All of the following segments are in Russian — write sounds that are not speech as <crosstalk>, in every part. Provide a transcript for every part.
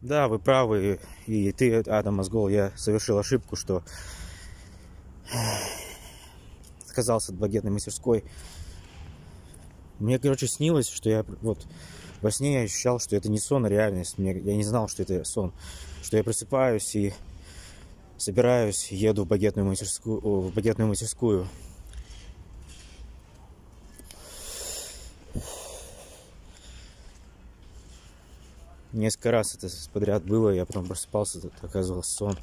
Да, вы правы. И ты, Адам Мозгол, я совершил ошибку, что <sighs> отказался от багетной мастерской. Мне, короче, снилось, что я вот во сне я ощущал, что это не сон, а реальность. Мне, я не знал, что это сон. Что я просыпаюсь и собираюсь, еду в багетную мастерскую. В багетную мастерскую. Несколько раз это подряд было, я потом просыпался, это оказывался сон.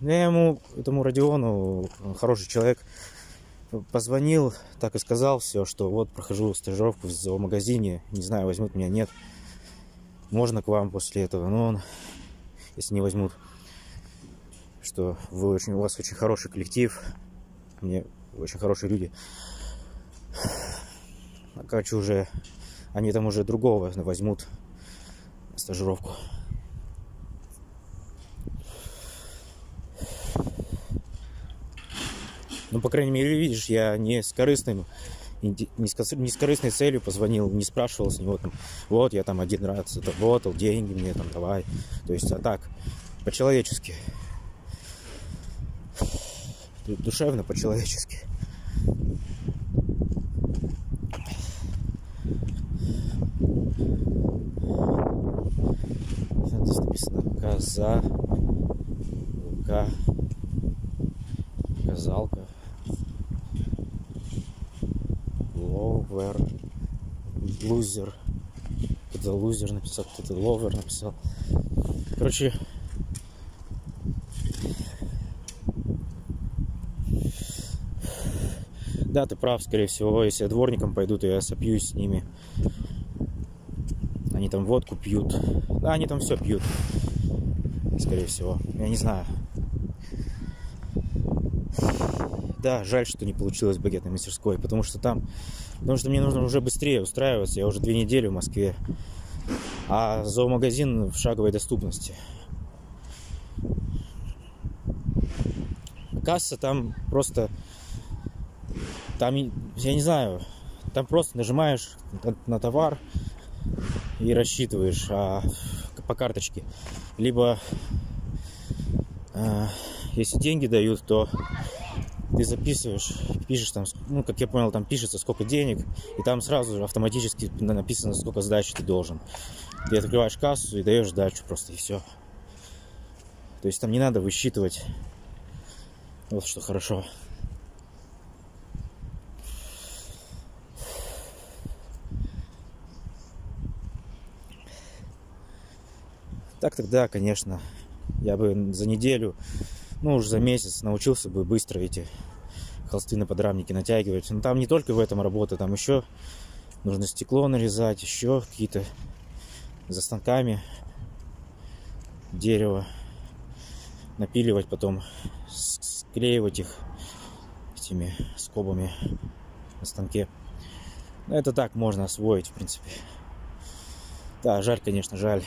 Я ему, этому Родиону, хороший человек, позвонил, так и сказал все, что вот прохожу стажировку в зоомагазине, не знаю, возьмут меня, нет. Можно к вам после этого, но он, если не возьмут, что вы очень, у вас очень хороший коллектив, мне очень хорошие люди. А короче, уже они там уже другого возьмут стажировку. Ну, по крайней мере, видишь, я не с корыстным, не с, корыстной целью позвонил, не спрашивал с него там, вот, я там один раз работал, деньги мне там давай. То есть, а так, по-человечески. Душевно, по-человечески. Здесь написано коза, лука, казалка. ловер, лузер. Кто-то лузер написал, кто-то ловер написал. Короче, да, ты прав, скорее всего, если я дворником пойду, то я сопьюсь с ними. Они там водку пьют. Да, они там все пьют. Скорее всего. Я не знаю. Да, жаль, что не получилось в багетной мастерской, потому что там... Потому что мне нужно уже быстрее устраиваться. Я уже две недели в Москве. А зоомагазин в шаговой доступности. Касса там просто... Там, я не знаю, там просто нажимаешь на товар и рассчитываешь а, по карточке. Либо, а, если деньги дают, то ты записываешь, пишешь там, ну, как я понял, там пишется, сколько денег, и там сразу же автоматически написано, сколько сдачи ты должен. Ты открываешь кассу и даешь сдачу просто, и все. То есть там не надо высчитывать. Вот что хорошо. Так тогда, конечно, я бы за неделю ну, уже за месяц научился бы быстро эти холсты на подрамники натягивать. Но там не только в этом работа, там еще нужно стекло нарезать, еще какие-то за станками дерево напиливать, потом склеивать их этими скобами на станке. Это так можно освоить, в принципе. Да, жаль, конечно, жаль.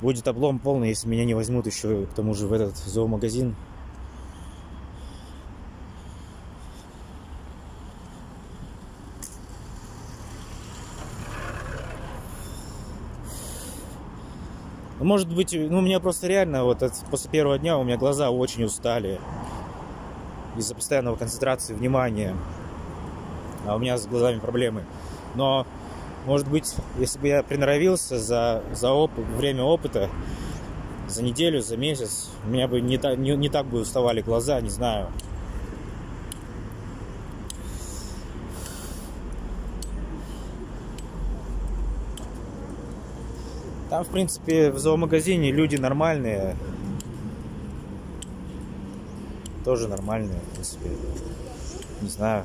Будет облом полный, если меня не возьмут еще к тому же в этот зоомагазин. Может быть, ну, у меня просто реально вот от, после первого дня у меня глаза очень устали из-за постоянного концентрации внимания. А у меня с глазами проблемы. Но может быть, если бы я приноровился за, за опыт, время опыта, за неделю, за месяц, у меня бы не, так, не, не так бы уставали глаза, не знаю. Там, в принципе, в зоомагазине люди нормальные. Тоже нормальные, в принципе. Не знаю.